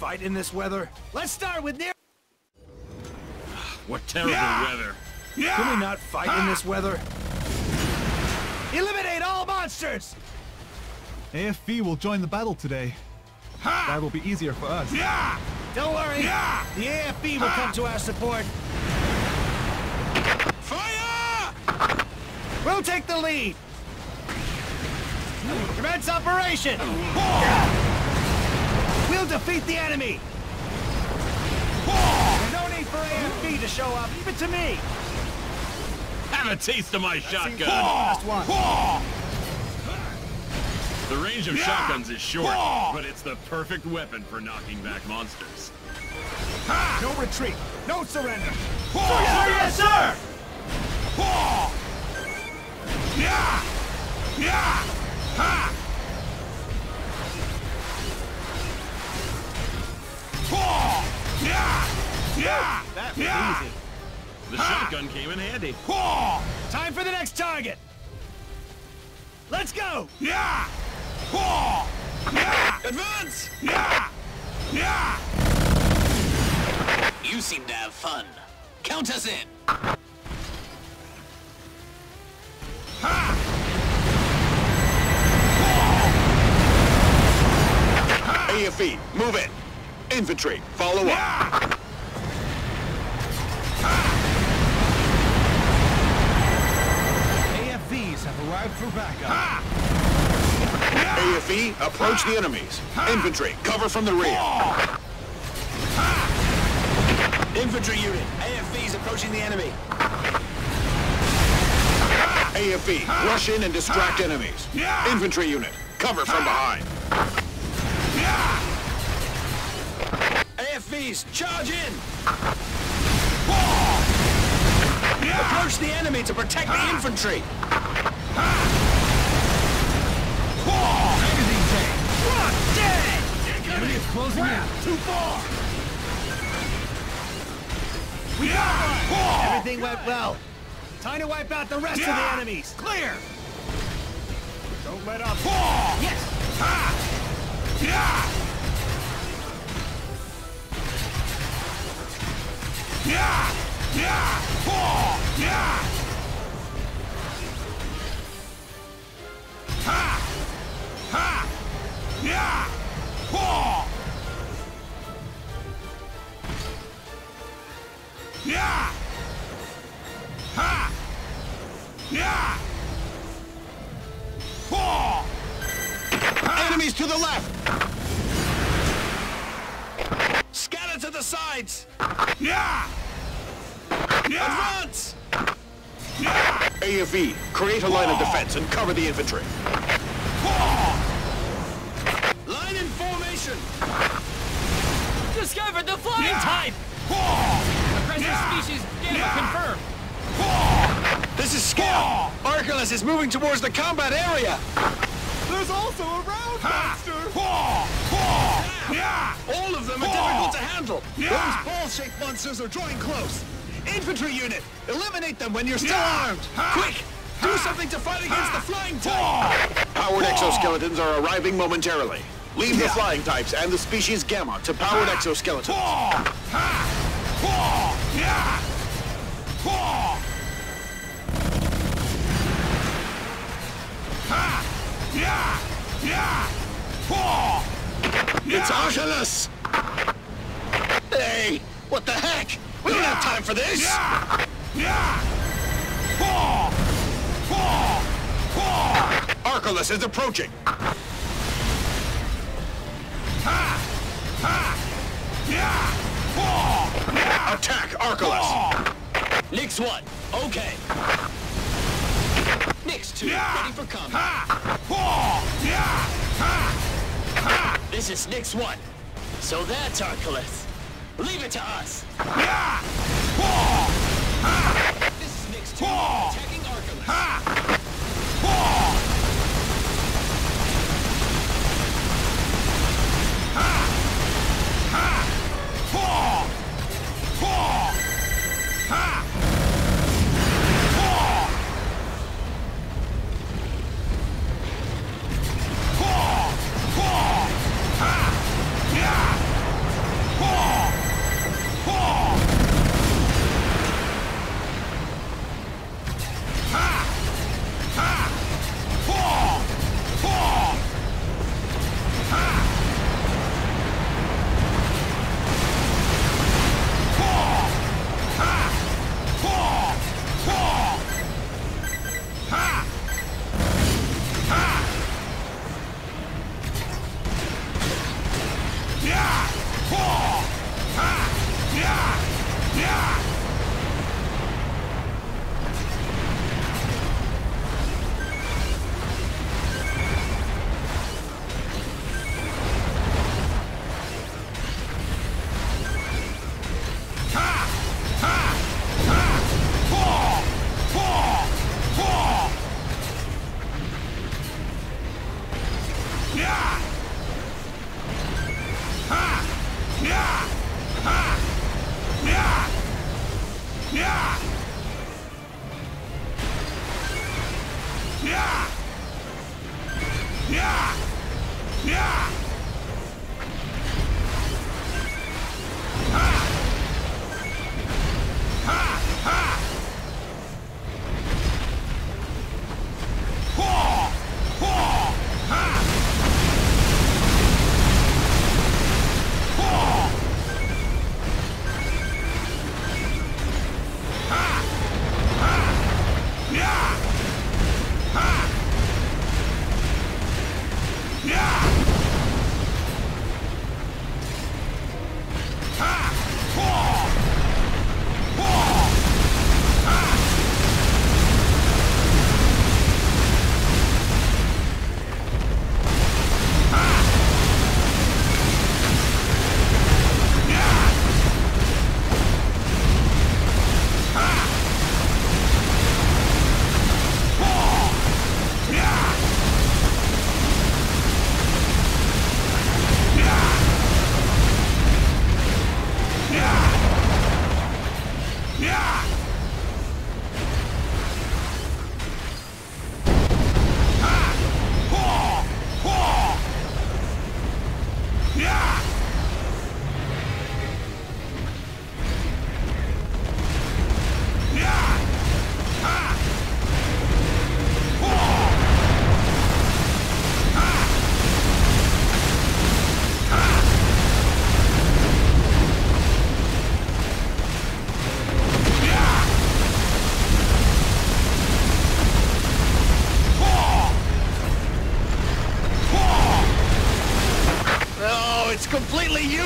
fight in this weather? Let's start with near. What terrible Yeah. weather. Can we not fight in this weather? Eliminate all monsters! AFV will join the battle today. That will be easier for us. Yeah! Don't worry. Yeah. The AFV will come to our support. Fire! We'll take the lead. Commence operation. We'll defeat the enemy. There's no need for AFV to show up, even to me. Have a taste of my shotgun. Last one. The range of Yeah. shotguns is short, but it's the perfect weapon for knocking back monsters. No retreat. No surrender. Yes, sir! Yeah! Yeah! Ha! That was Yeah! easy. The shotgun came in handy. Time for the next target. Let's go. Yeah! Yeah! Advance! Yeah! Yeah! You seem to have fun. Count us in. AFV, move in. Infantry, follow up. AFVs have arrived for backup. AFV, approach the enemies. Infantry, cover from the rear. Infantry unit, AFVs approaching the enemy. AFV, rush in and distract enemies. Infantry unit, cover from behind. AFVs, charge in! Approach the enemy to protect the infantry! Magazine tank. Dead. Enemy is closing in. Too far. We got one. Everything went well. Time to wipe out the rest of the enemies. Clear. Don't let up. Yes. Yeah! Enemies to the left! Scatter to the sides! Yeah! Yeah! Advance! Yeah! AFV, create a line of defense and cover the infantry. Line in formation! Discovered the flying Yeah. type! Aggressive Yeah. species Gamma Yeah. confirmed! This is Scout! Arculus is moving towards the combat area! There's also a round monster! Yeah! All of them are oh. difficult to handle! Those ball-shaped monsters are drawing close. Infantry unit, eliminate them when you're still armed. Quick! Do something to fight against the flying type! Powered exoskeletons are arriving momentarily. Leave the flying types and the species Gamma to powered exoskeletons. It's Archelaus! Hey, what the heck? We don't have time for this! Archelaus is approaching! Attack Archelaus! Nix 1, okay. Nix 2, ready for combat. This is Nix 1. So that's Arculus. Leave it to us. Ah. This is 2, Yeah! Yeah! Yeah! Yeah!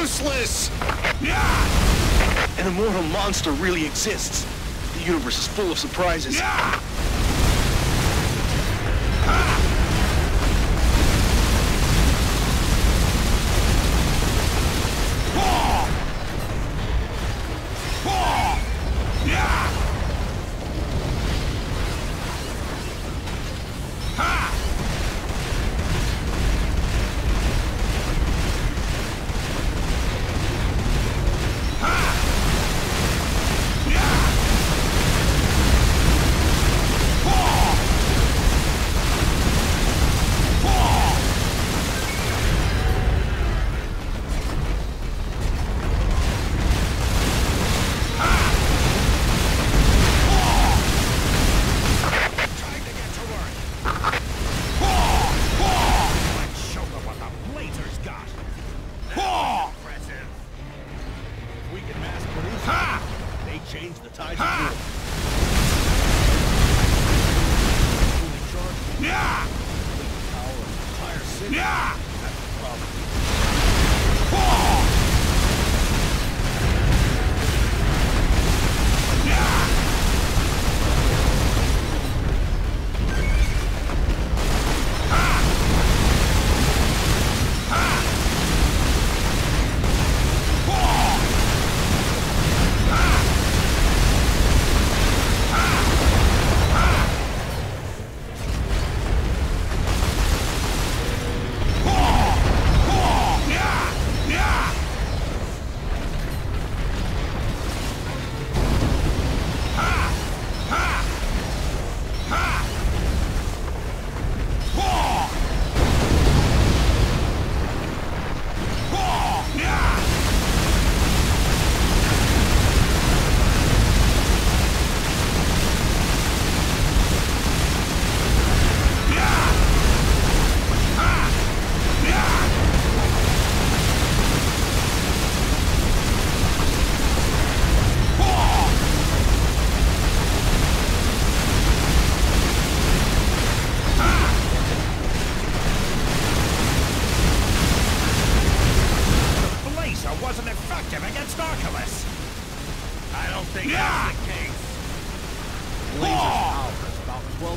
Useless! An immortal monster really exists. The universe is full of surprises.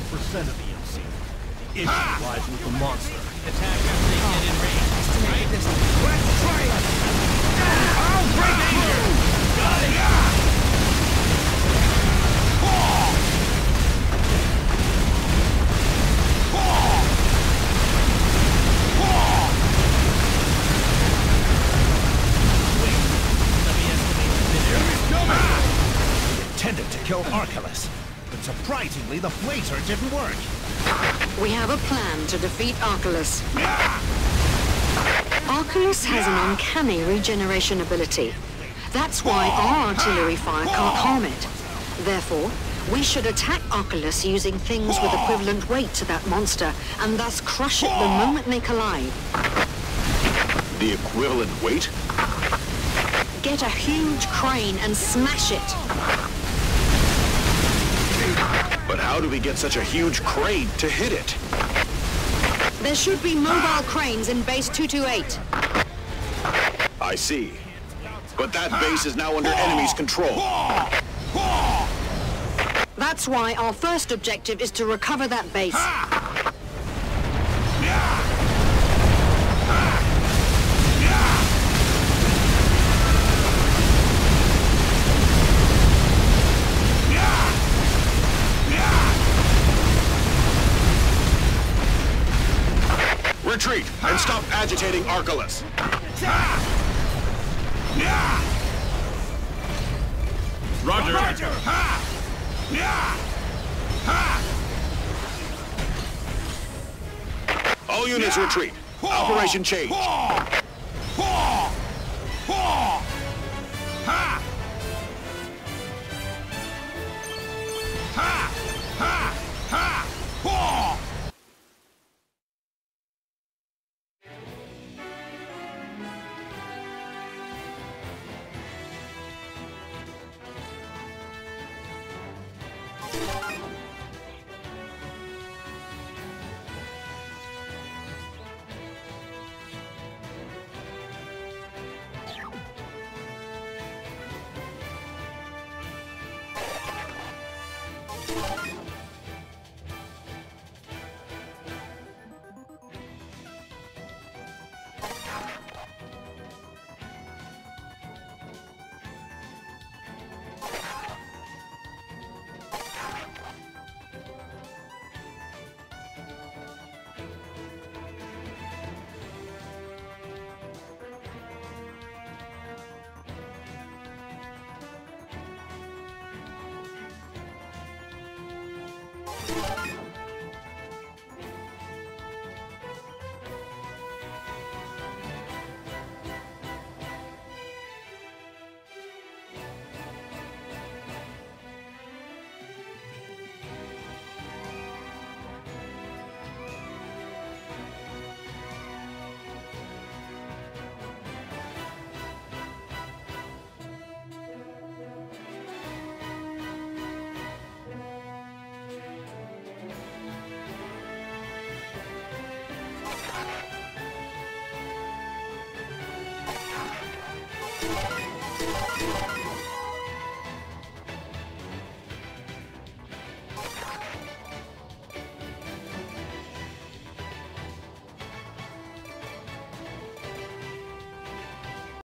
About 12% of the MC. The issue lies with the monster. Attack after they get in range. Oh, right? Let's try it! I'll break through! Got it! Let me estimate the finish. Intended to kill Arculus, but surprisingly the Blazer didn't work. We have a plan to defeat Arculus. Arculus has an uncanny regeneration ability. That's why our artillery fire can't harm it. Therefore, we should attack Arculus using things with equivalent weight to that monster, and thus crush it the moment they collide. The equivalent weight? Get a huge crane and smash it. But how do we get such a huge crane to hit it? There should be mobile cranes in base 228. I see. But that base is now under enemy's control. That's why our first objective is to recover that base. Agitating Arculus. Roger. All units retreat. Operation change. You